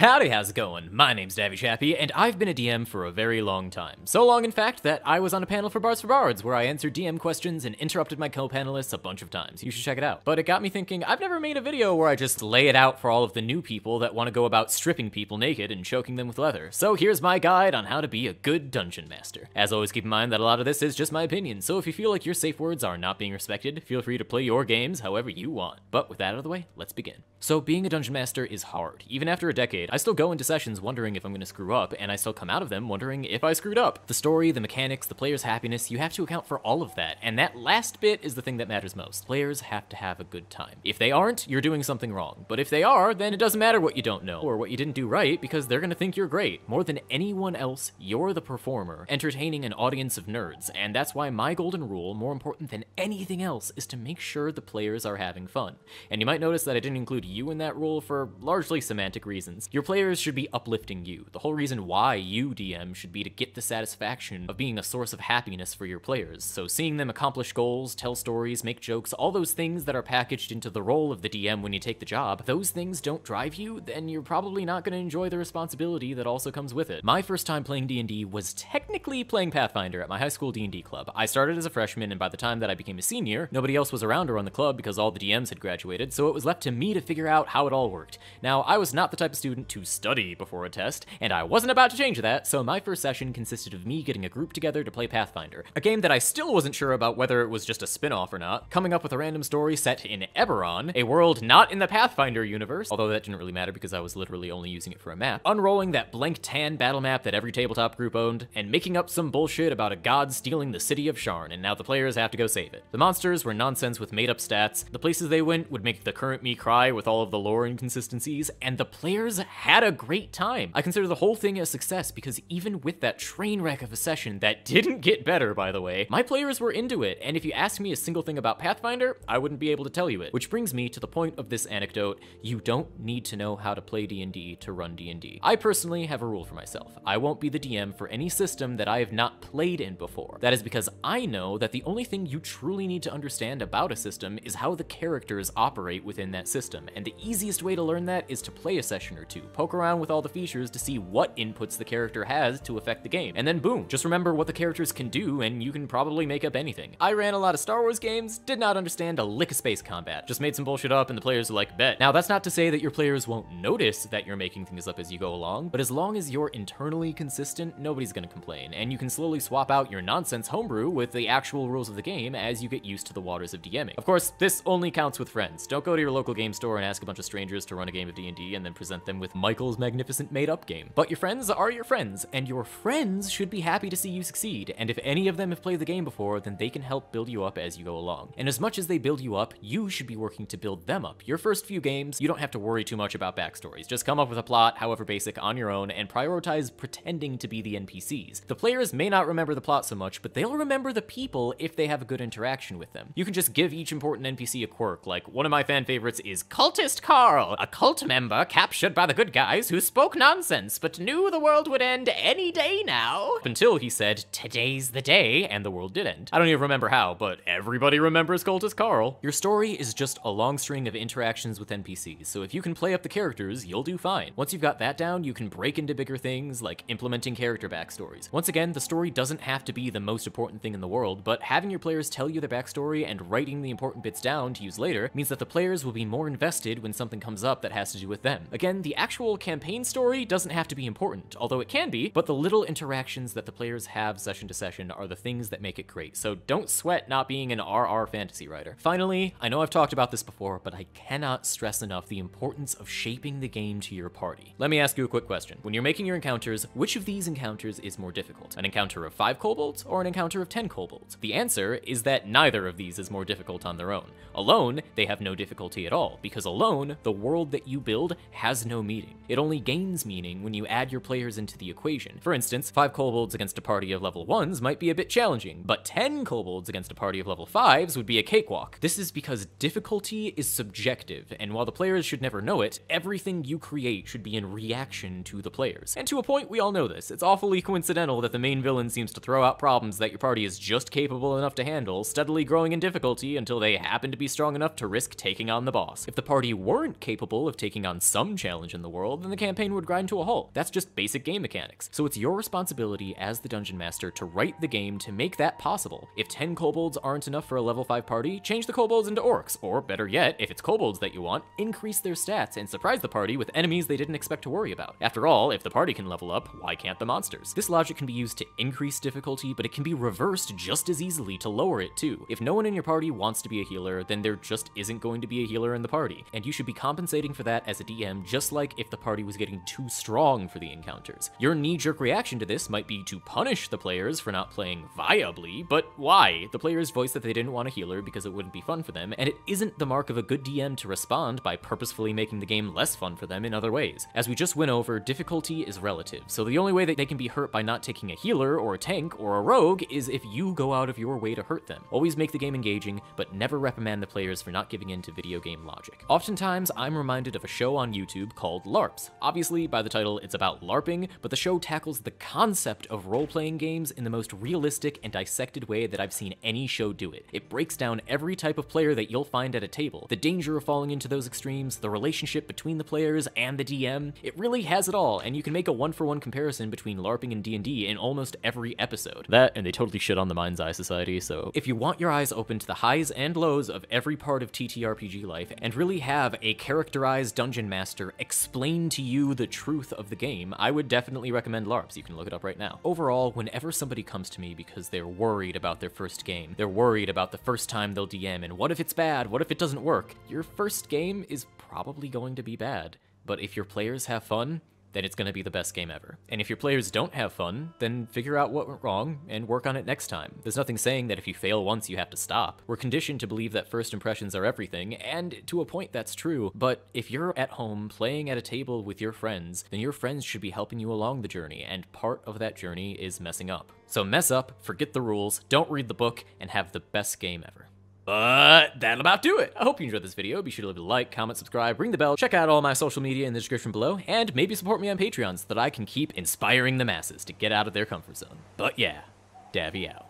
Howdy, how's it going? My name's Davvy Chappy, and I've been a DM for a very long time. So long, in fact, that I was on a panel for Bars for Bards where I answered DM questions and interrupted my co-panelists a bunch of times. You should check it out. But it got me thinking, I've never made a video where I just lay it out for all of the new people that want to go about stripping people naked and choking them with leather. So here's my guide on how to be a good dungeon master. As always, keep in mind that a lot of this is just my opinion, so if you feel like your safe words are not being respected, feel free to play your games however you want. But with that out of the way, let's begin. So being a dungeon master is hard. Even after a decade, I still go into sessions wondering if I'm to screw up, and I still come out of them wondering if I screwed up. The story, the mechanics, the player's happiness, you have to account for all of that, and that last bit is the thing that matters most. Players have to have a good time. If they aren't, you're doing something wrong. But if they are, then it doesn't matter what you don't know, or what you didn't do right, because they're going to think you're great. More than anyone else, you're the performer, entertaining an audience of nerds, and that's why my golden rule, more important than anything else, is to make sure the players are having fun. And you might notice that I didn't include you in that rule for largely semantic reasons. Your players should be uplifting you. The whole reason why you DM should be to get the satisfaction of being a source of happiness for your players. So seeing them accomplish goals, tell stories, make jokes, all those things that are packaged into the role of the DM when you take the job, those things don't drive you, then you're probably not going to enjoy the responsibility that also comes with it. My first time playing D&D was technically playing Pathfinder at my high school D&D club. I started as a freshman and by the time that I became a senior, nobody else was around to run the club because all the DMs had graduated, so it was left to me to figure out how it all worked. Now, I was not the type of student to study before a test, and I wasn't about to change that, so my first session consisted of me getting a group together to play Pathfinder, a game that I still wasn't sure about whether it was just a spin-off or not, coming up with a random story set in Eberron, a world not in the Pathfinder universe, although that didn't really matter because I was literally only using it for a map, unrolling that blank tan battle map that every tabletop group owned, and making up some bullshit about a god stealing the city of Sharn, and now the players have to go save it. The monsters were nonsense with made-up stats, the places they went would make the current me cry with all of the lore inconsistencies, and the players had a great time. I consider the whole thing a success because even with that train wreck of a session that didn't get better, by the way, my players were into it, and if you ask me a single thing about Pathfinder, I wouldn't be able to tell you it. Which brings me to the point of this anecdote, you don't need to know how to play D&D to run D&D. I personally have a rule for myself. I won't be the DM for any system that I have not played in before. That is because I know that the only thing you truly need to understand about a system is how the characters operate within that system, and the easiest way to learn that is to play a session or two, poke around with all the features to see what inputs the character has to affect the game, and then boom, just remember what the characters can do and you can probably make up anything. I ran a lot of Star Wars games, did not understand a lick of space combat, just made some bullshit up and the players are like, bet. Now that's not to say that your players won't notice that you're making things up as you go along, but as long as you're internally consistent, nobody's gonna complain, and you can slowly swap out your nonsense homebrew with the actual rules of the game as you get used to the waters of DMing. Of course, this only counts with friends. Don't go to your local game store and ask a bunch of strangers to run a game of D&D and then present them with Michael's magnificent made-up game. But your friends are your friends, and your friends should be happy to see you succeed, and if any of them have played the game before, then they can help build you up as you go along. And as much as they build you up, you should be working to build them up. Your first few games, you don't have to worry too much about backstories. Just come up with a plot, however basic, on your own, and prioritize pretending to be the NPCs. The players may not remember the plot so much, but they'll remember the people if they have a good interaction with them. You can just give each important NPC a quirk, like one of my fan favorites is Cultist Carl, a cult member captured by the good guys who spoke nonsense, but knew the world would end any day now. Until he said, today's the day, and the world did end. I don't even remember how, but everybody remembers Cultist Carl. Your story is just a long string of interactions with NPCs, so if you can play up the characters, you'll do fine. Once you've got that down, you can break into bigger things, like implementing character backstories. Once again, the story doesn't have to be the most important thing in the world, but having your players tell you their backstory and writing the important bits down to use later means that the players will be more invested when something comes up that has to do with them. Again, the actual campaign story doesn't have to be important, although it can be, but the little interactions that the players have session to session are the things that make it great, so don't sweat not being an RR fantasy writer. Finally, I know I've talked about this before, but I cannot stress enough the importance of shaping the game to your party. Let me ask you a quick question. When you're making your encounters, which of these encounters is more difficult? An encounter of 5 kobolds or an encounter of 10 kobolds? The answer is that neither of these is more difficult on their own. Alone, they have no difficulty at all, because alone, the world that you build has no meaning. It only gains meaning when you add your players into the equation. For instance, 5 kobolds against a party of level 1s might be a bit challenging, but 10 kobolds against a party of level 5s would be a cakewalk. This is because difficulty is subjective, and while the players should never know it, everything you create should be in reaction to the players. And to a point, we all know this. It's awfully coincidental that the main villain seems to throw out problems that your party is just capable enough to handle, steadily growing in difficulty until they happen to be strong enough to risk taking on the boss. If the party weren't capable of taking on some challenge in the world, then the campaign would grind to a halt. That's just basic game mechanics. So it's your responsibility as the dungeon master to write the game to make that possible. If 10 kobolds aren't enough for a level 5 party, change the kobolds into orcs, or better yet, if it's kobolds that you want, increase their stats and surprise the party with enemies they didn't expect to worry about. After all, if the party can level up, why can't the monsters? This logic can be used to increase difficulty, but it can be reversed just as easily to lower it too. If no one in your party wants to be a healer, then there just isn't going to be a healer in the party, and you should be compensating for that as a DM just like if the party was getting too strong for the encounters. Your knee-jerk reaction to this might be to punish the players for not playing viably, but why? The players voiced that they didn't want a healer because it wouldn't be fun for them, and it isn't the mark of a good DM to respond by purposefully making the game less fun for them in other ways. As we just went over, difficulty is relative, so the only way that they can be hurt by not taking a healer or a tank or a rogue is if you go out of your way to hurt them. Always make the game engaging, but never reprimand the players for not giving in to video game logic. Oftentimes, I'm reminded of a show on YouTube called LARPs. Obviously, by the title, it's about LARPing, but the show tackles the concept of role-playing games in the most realistic and dissected way that I've seen any show do it. It breaks down every type of player that you'll find at a table, the danger of falling into those extremes, the relationship between the players and the DM. It really has it all, and you can make a one-for-one -one comparison between LARPing and D&D in almost every episode. That, and they totally shit on the Mind's Eye Society, so if you want your eyes open to the highs and lows of every part of TTRPG life, and really have a characterized dungeon master explain to you the truth of the game, I would definitely recommend LARPs. You can look it up right now. Overall, whenever somebody comes to me because they're worried about their first game, they're worried about the first time they'll DM, and what if it's bad? What if it doesn't work? Your first game is probably going to be bad. But if your players have fun, then it's going to be the best game ever. And if your players don't have fun, then figure out what went wrong and work on it next time. There's nothing saying that if you fail once, you have to stop. We're conditioned to believe that first impressions are everything, and to a point that's true, but if you're at home playing at a table with your friends, then your friends should be helping you along the journey, and part of that journey is messing up. So mess up, forget the rules, don't read the book, and have the best game ever. But that'll about do it. I hope you enjoyed this video. Be sure to leave a like, comment, subscribe, ring the bell, check out all my social media in the description below, and maybe support me on Patreon so that I can keep inspiring the masses to get out of their comfort zone. But yeah, Davvy out.